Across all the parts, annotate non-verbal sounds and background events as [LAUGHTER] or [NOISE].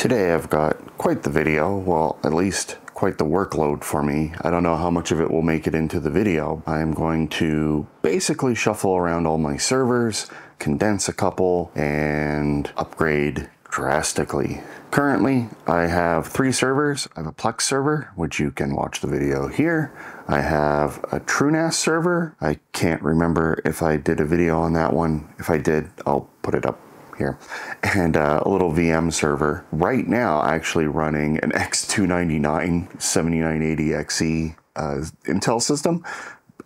Today I've got quite the video, well at least quite the workload for me. I don't know how much of it will make it into the video. I'm going to basically shuffle around all my servers, condense a couple, and upgrade drastically. Currently, I have three servers. I have a Plex server, which you can watch the video here. I have a TrueNAS server. I can't remember if I did a video on that one. If I did, I'll put it up here. And uh, a little VM server. Right now, actually running an X299 7980XE uh, Intel system.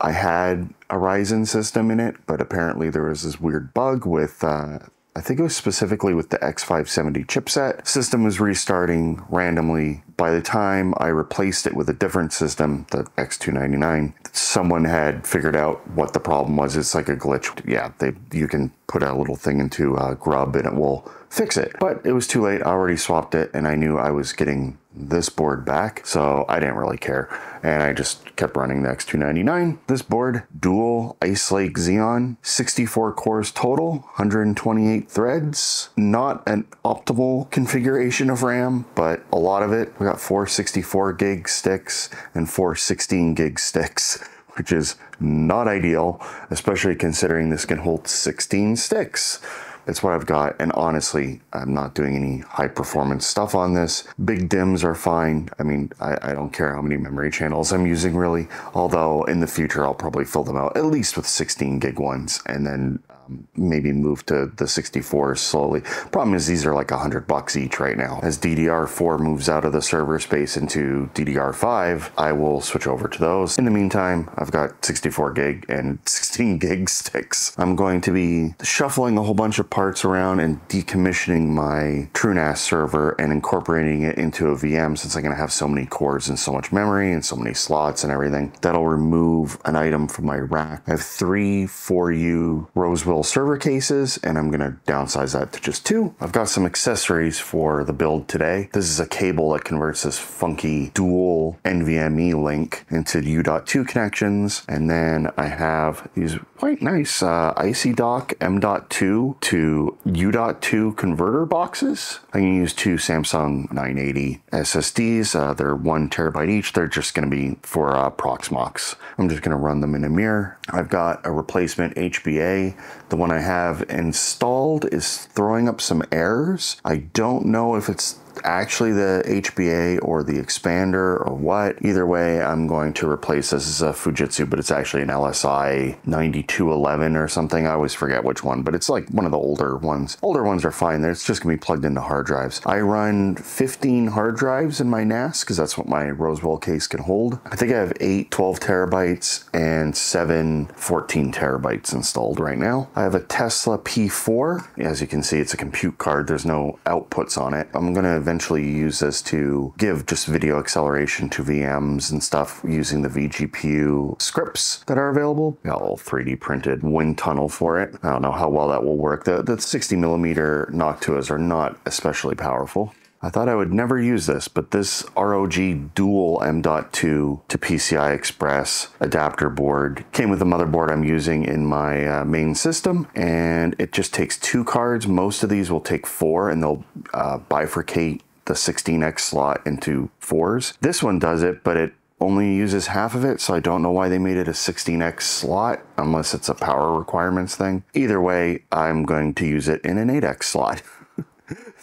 I had a Ryzen system in it, but apparently there was this weird bug with uh, I think it was specifically with the X570 chipset. System was restarting randomly. By the time I replaced it with a different system, the X299, someone had figured out what the problem was. It's like a glitch. Yeah, they you can put a little thing into uh, Grub and it will fix it. But it was too late. I already swapped it and I knew I was getting this board back, so I didn't really care. And I just kept running the X299. This board, dual Ice Lake Xeon, 64 cores total, 128 threads. Not an optimal configuration of RAM, but a lot of it. We got four 64 gig sticks and four 16 gig sticks [LAUGHS] which is not ideal, especially considering this can hold 16 sticks. It's what I've got. And honestly, I'm not doing any high performance stuff on this. Big DIMMs are fine. I mean, I, I, don't care how many memory channels I'm using really. Although in the future, I'll probably fill them out at least with 16 gig ones and then um, maybe move to the 64 slowly. Problem is these are like 100 bucks each right now. As DDR4 moves out of the server space into DDR5, I will switch over to those. In the meantime, I've got 64 gig and [LAUGHS] 16 gig sticks. I'm going to be shuffling a whole bunch of parts around and decommissioning my TrueNAS server and incorporating it into a VM since I'm going to have so many cores and so much memory and so many slots and everything. That'll remove an item from my rack. I have three 4U Rosewill server cases, and I'm gonna downsize that to just two. I've got some accessories for the build today. This is a cable that converts this funky dual NVMe link into U.2 connections, and then I have these quite nice uh, IcyDock M.2 to U.2 converter boxes. I can use two Samsung 980 SSDs. Uh, they're one terabyte each. They're just gonna be for uh, Proxmox. I'm just gonna run them in a mirror. I've got a replacement HBA the one I have installed is throwing up some errors. I don't know if it's actually the HBA or the expander or what. Either way, I'm going to replace this as a Fujitsu, but it's actually an LSI 9211 or something. I always forget which one, but it's like one of the older ones. Older ones are fine. It's just gonna be plugged into hard drives. I run 15 hard drives in my NAS because that's what my Rosewill case can hold. I think I have eight 12 terabytes and seven 14 terabytes installed right now. I have a Tesla P4. As you can see, it's a compute card. There's no outputs on it. I'm gonna eventually use this to give just video acceleration to VMs and stuff using the vGPU scripts that are available. Got a little 3D printed wind tunnel for it. I don't know how well that will work. The, the 60 millimeter Noctuas are not especially powerful. I thought I would never use this, but this ROG dual M.2 to PCI Express adapter board came with the motherboard I'm using in my uh, main system, and it just takes two cards. Most of these will take four, and they'll uh, bifurcate the 16X slot into fours. This one does it, but it only uses half of it, so I don't know why they made it a 16X slot, unless it's a power requirements thing. Either way, I'm going to use it in an 8X slot. [LAUGHS]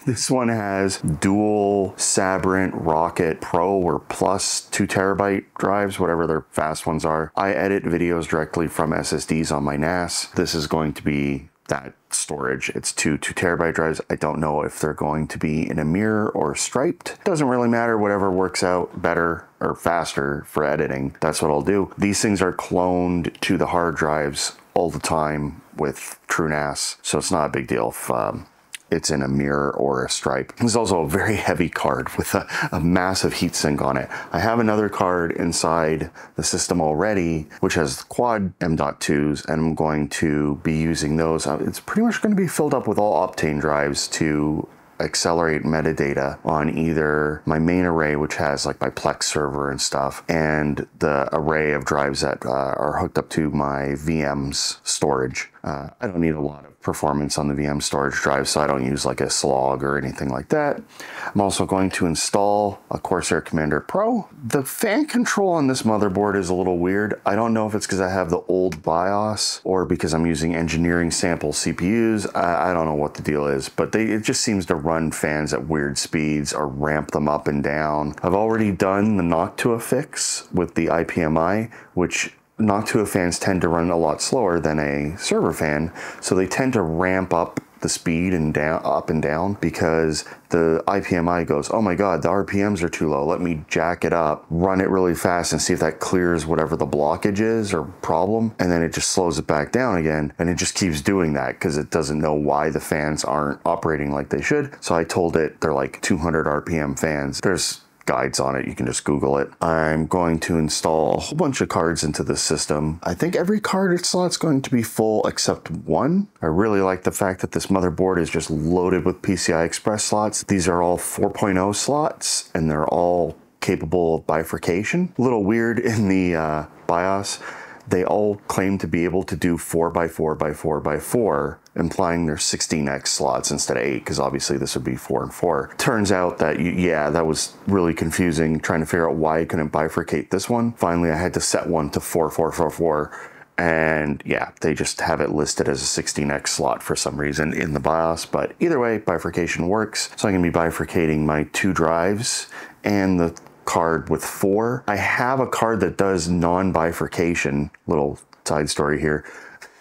This one has dual Sabrent Rocket Pro or Plus 2 terabyte drives, whatever their fast ones are. I edit videos directly from SSDs on my NAS. This is going to be that storage. It's two two terabyte drives. I don't know if they're going to be in a mirror or striped. Doesn't really matter. Whatever works out better or faster for editing, that's what I'll do. These things are cloned to the hard drives all the time with TrueNAS, so it's not a big deal if um, it's in a mirror or a stripe. There's also a very heavy card with a, a, massive heatsink on it. I have another card inside the system already, which has quad M.2s, and I'm going to be using those. Uh, it's pretty much going to be filled up with all Optane drives to accelerate metadata on either my main array, which has like my Plex server and stuff, and the array of drives that uh, are hooked up to my VM's storage. Uh, I don't need a lot of performance on the VM storage drive, so I don't use like a slog or anything like that. I'm also going to install a Corsair Commander Pro. The fan control on this motherboard is a little weird. I don't know if it's because I have the old BIOS or because I'm using engineering sample CPUs. I, I don't know what the deal is, but they, it just seems to run fans at weird speeds or ramp them up and down. I've already done the Noctua fix with the IPMI, which Noctua fans tend to run a lot slower than a server fan, so they tend to ramp up the speed and down up and down because the IPMI goes, oh my god, the RPMs are too low. Let me jack it up, run it really fast, and see if that clears whatever the blockage is or problem, and then it just slows it back down again, and it just keeps doing that because it doesn't know why the fans aren't operating like they should. So I told it they're like 200 RPM fans. There's guides on it. You can just Google it. I'm going to install a whole bunch of cards into the system. I think every card slot's going to be full except one. I really like the fact that this motherboard is just loaded with PCI Express slots. These are all 4.0 slots and they're all capable of bifurcation. A little weird [LAUGHS] in the uh, BIOS they all claim to be able to do 4x4 by 4 by 4 implying there's 16x slots instead of 8 because obviously this would be 4 and 4 turns out that yeah that was really confusing trying to figure out why I couldn't bifurcate this one finally I had to set one to 4444 and yeah, they just have it listed as a 16x slot for some reason in the BIOS. But either way, bifurcation works. So I'm gonna be bifurcating my two drives and the card with four. I have a card that does non-bifurcation, little side story here,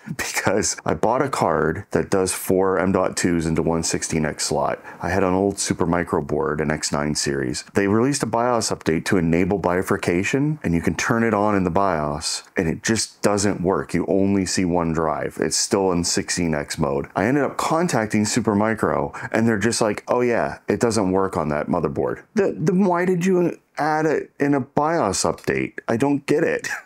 [LAUGHS] because I bought a card that does four M.2s into one 16X slot. I had an old Supermicro board, an X9 series. They released a BIOS update to enable bifurcation, and you can turn it on in the BIOS, and it just doesn't work. You only see one drive. It's still in 16X mode. I ended up contacting Supermicro, and they're just like, oh yeah, it doesn't work on that motherboard. then why did you add it in a BIOS update. I don't get it. [LAUGHS]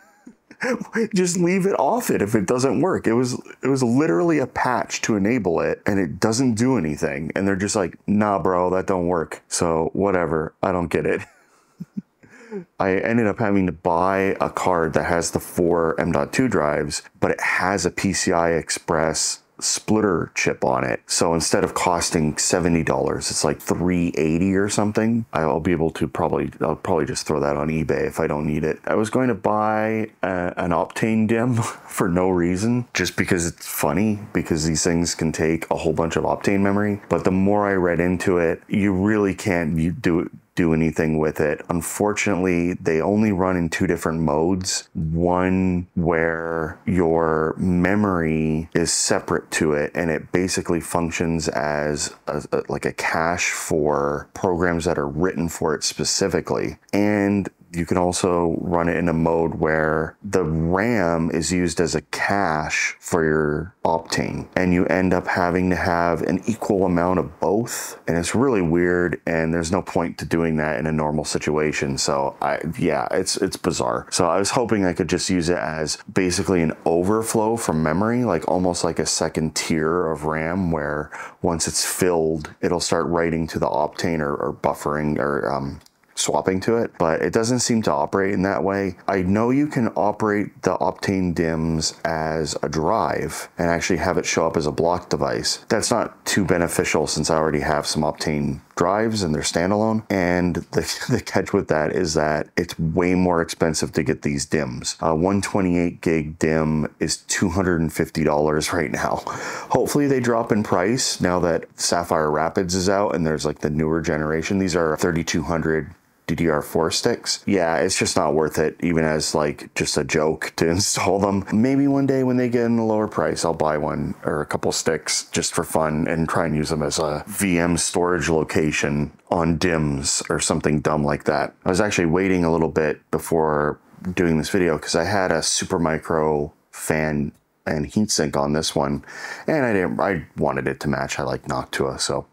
[LAUGHS] just leave it off it if it doesn't work. It was it was literally a patch to enable it and it doesn't do anything. And they're just like, nah, bro, that don't work. So whatever. I don't get it. [LAUGHS] I ended up having to buy a card that has the four M.2 drives, but it has a PCI Express splitter chip on it. So instead of costing $70, it's like 380 or something. I'll be able to probably, I'll probably just throw that on eBay if I don't need it. I was going to buy a, an Optane DIMM [LAUGHS] for no reason, just because it's funny, because these things can take a whole bunch of Optane memory. But the more I read into it, you really can't do it do anything with it. Unfortunately, they only run in two different modes. One where your memory is separate to it and it basically functions as a, a, like a cache for programs that are written for it specifically. And you can also run it in a mode where the RAM is used as a cache for your Optane and you end up having to have an equal amount of both. And it's really weird and there's no point to doing that in a normal situation. So I, yeah, it's, it's bizarre. So I was hoping I could just use it as basically an overflow from memory, like almost like a second tier of RAM where once it's filled, it'll start writing to the Optane or, or buffering or um, swapping to it, but it doesn't seem to operate in that way. I know you can operate the Optane DIMMs as a drive and actually have it show up as a block device. That's not too beneficial since I already have some Optane drives and they're standalone. And the, [LAUGHS] the catch with that is that it's way more expensive to get these DIMMs. A 128 gig DIMM is $250 right now. [LAUGHS] Hopefully they drop in price now that Sapphire Rapids is out and there's like the newer generation. These are 3200 DDR4 sticks. Yeah, it's just not worth it, even as like just a joke to [LAUGHS] install them. Maybe one day when they get in a lower price, I'll buy one or a couple sticks just for fun and try and use them as a VM storage location on DIMMs or something dumb like that. I was actually waiting a little bit before doing this video because I had a Supermicro fan and heatsink on this one and I didn't I wanted it to match I like Noctua so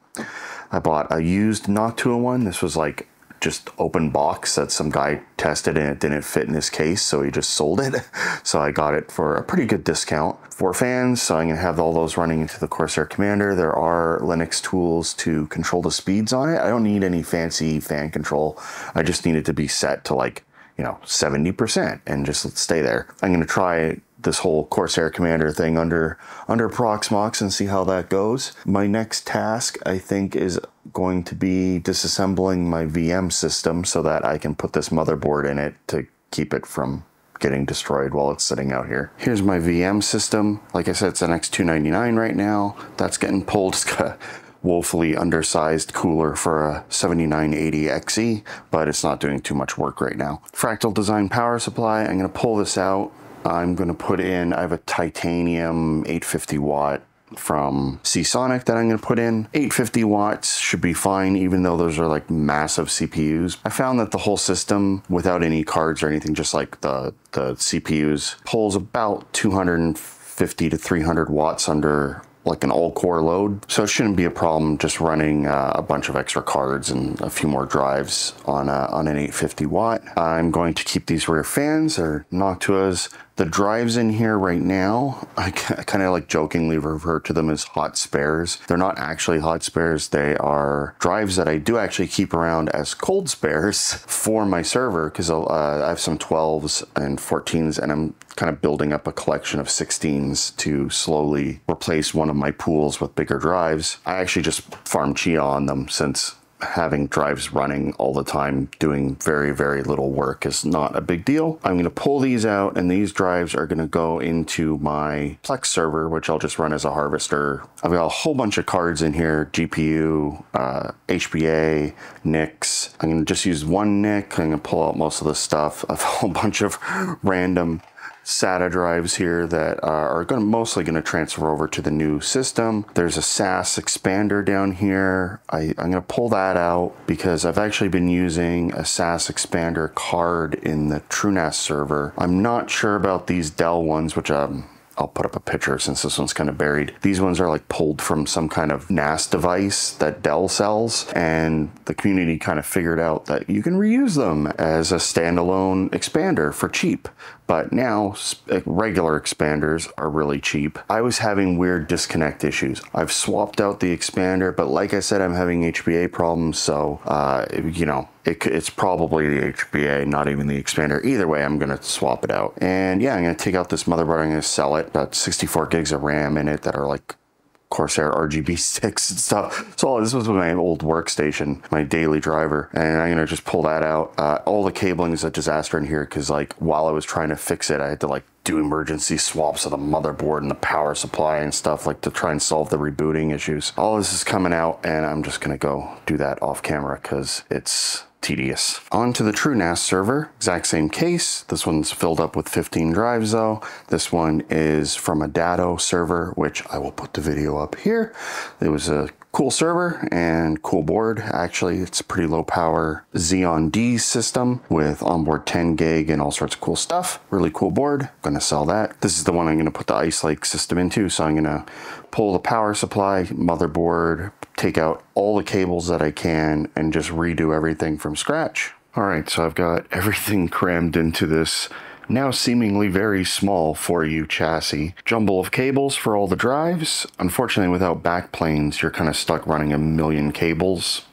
I bought a used Noctua one this was like just open box that some guy tested and it didn't fit in his case, so he just sold it. [LAUGHS] So I got it for a pretty good discount. For fans, so I'm gonna have all those running into the Corsair Commander. There are Linux tools to control the speeds on it. I don't need any fancy fan control. I just need it to be set to like, you know, 70% and just stay there. I'm gonna try this whole Corsair Commander thing under under Proxmox and see how that goes. My next task, I think, is going to be disassembling my VM system so that I can put this motherboard in it to keep it from getting destroyed while it's sitting out here. Here's my VM system. Like I said, it's an X299 right now. That's getting pulled. [LAUGHS] It's got a woefully undersized cooler for a 7980XE, but it's not doing too much work right now. Fractal Design power supply, I'm gonna pull this out. I'm gonna put in, I have a titanium 850 watt from Seasonic that I'm going to put in. 850 watts should be fine, even though those are like massive CPUs. I found that the whole system, without any cards or anything, just like the, the CPUs, pulls about 250 to 300 watts under like an all core load. So it shouldn't be a problem just running uh, a bunch of extra cards and a few more drives on, a, on an 850 watt. I'm going to keep these rear fans, they're Noctuas. The drives in here right now, I kind of like jokingly refer to them as hot spares. They're not actually hot spares. They are drives that I do actually keep around as cold spares [LAUGHS] for my server because uh, I have some 12s and 14s and I'm kind of building up a collection of 16s to slowly replace one of my pools with bigger drives. I actually just farm Chia on them since having drives running all the time doing very very little work is not a big deal. I'm going to pull these out and these drives are going to go into my plex server which i'll just run as a harvester. I've got a whole bunch of cards in here gpu uh, hba nics i'm going to just use one nic i'm going to pull out most of the stuff. [LAUGHS] A whole bunch of random SATA drives here that are going to mostly going to transfer over to the new system. There's a SAS expander down here. I, am going to pull that out because I've actually been using a SAS expander card in the TrueNAS server. I'm not sure about these Dell ones, which um, I'll put up a picture since this one's kind of buried. These ones are like pulled from some kind of NAS device that Dell sells, and the community kind of figured out that you can reuse them as a standalone expander for cheap. But now regular expanders are really cheap. I was having weird disconnect issues. I've swapped out the expander, but like I said, I'm having HBA problems. So, uh, you know, it, it's probably the HBA, not even the expander. Either way, I'm going to swap it out. And yeah, I'm going to take out this motherboard. I'm going to sell it. Got 64 gigs of RAM in it that are like Corsair RGB [LAUGHS] sticks and stuff. So this was my old workstation, my daily driver, and I'm gonna just pull that out. Uh, all the cabling is a disaster in here because like while I was trying to fix it, I had to like do emergency swaps of the motherboard and the power supply and stuff like to try and solve the rebooting issues. All this is coming out and I'm just gonna go do that off camera because it's tedious. On to the TrueNAS server, exact same case. This one's filled up with 15 drives though. This one is from a Datto server, which I will put the video up here. It was a cool server and cool board. Actually, it's a pretty low power Xeon D system with onboard 10 gig and all sorts of cool stuff. Really cool board. Gonna sell that. This is the one I'm gonna put the Ice Lake system into. So I'm gonna pull the power supply, motherboard, take out all the cables that I can and just redo everything from scratch. All right, so I've got everything crammed into this now seemingly very small 4U chassis. Jumble of cables for all the drives. Unfortunately, without backplanes, you're kind of stuck running a million cables.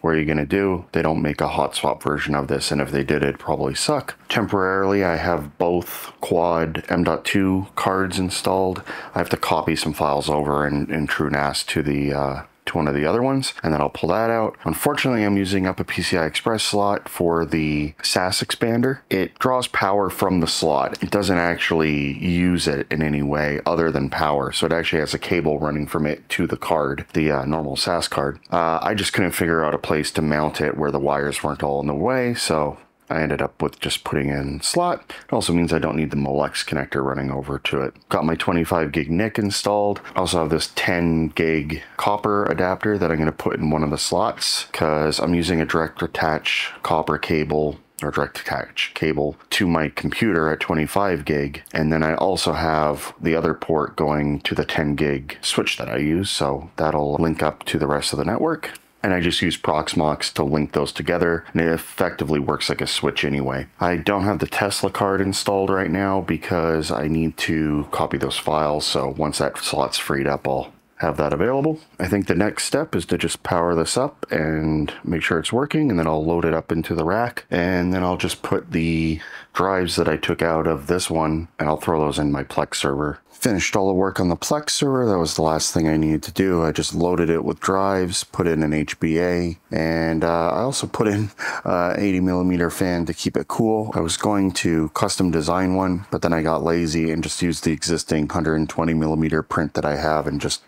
What are you going to do? They don't make a hot swap version of this, and if they did, it'd probably suck. Temporarily, I have both quad M.2 cards installed. I have to copy some files over in, in TrueNAS to the uh, to one of the other ones, and then I'll pull that out. Unfortunately, I'm using up a PCI Express slot for the SAS expander. It draws power from the slot. It doesn't actually use it in any way other than power, so it actually has a cable running from it to the card, the uh, normal SAS card. Uh, I just couldn't figure out a place to mount it where the wires weren't all in the way, so I ended up with just putting in slot. It also means I don't need the Molex connector running over to it. Got my 25 gig NIC installed. I also have this 10 gig copper adapter that I'm going to put in one of the slots because I'm using a direct attach copper cable or direct attach cable to my computer at 25 gig. And then I also have the other port going to the 10 gig switch that I use. So that'll link up to the rest of the network and I just use Proxmox to link those together, and it effectively works like a switch anyway. I don't have the Tesla card installed right now because I need to copy those files, so once that slot's freed up, I'll have that available. I think the next step is to just power this up and make sure it's working and then I'll load it up into the rack and then I'll just put the drives that I took out of this one and I'll throw those in my Plex server. Finished all the work on the Plex server. That was the last thing I needed to do. I just loaded it with drives, put in an HBA, and uh, I also put in [LAUGHS] uh, 80 millimeter fan to keep it cool. I was going to custom design one, but then I got lazy and just used the existing 120 millimeter print that I have and just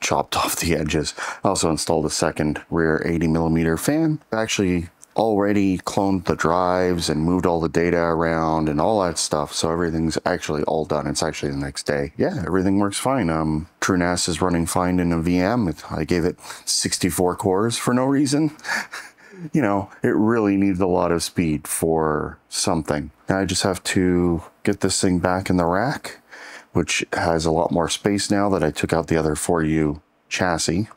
chopped off the edges. I also installed a second rear 80 millimeter fan. Actually already cloned the drives and moved all the data around and all that stuff. So everything's actually all done. It's actually the next day. Yeah, everything works fine. Um, TrueNAS is running fine in a VM. I gave it 64 cores for no reason. [LAUGHS] you know, it really needs a lot of speed for something. Now I just have to get this thing back in the rack, which has a lot more space now that I took out the other 4U chassis.